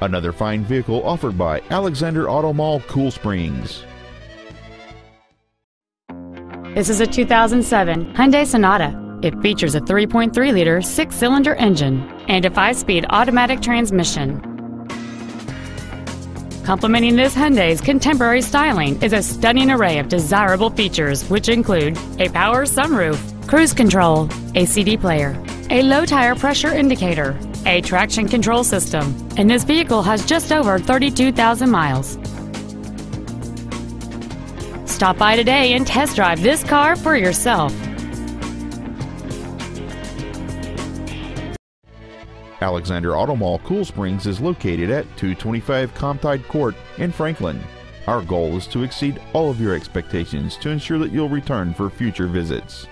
Another fine vehicle offered by Alexander Auto Mall Cool Springs. This is a 2007 Hyundai Sonata. It features a 3.3-liter six-cylinder engine and a five-speed automatic transmission. Complementing this Hyundai's contemporary styling is a stunning array of desirable features which include a power sunroof, cruise control, a CD player, a low tire pressure indicator, a traction control system, and this vehicle has just over 32,000 miles. Stop by today and test drive this car for yourself. Alexander Auto Mall Cool Springs is located at 225 Comtide Court in Franklin. Our goal is to exceed all of your expectations to ensure that you'll return for future visits.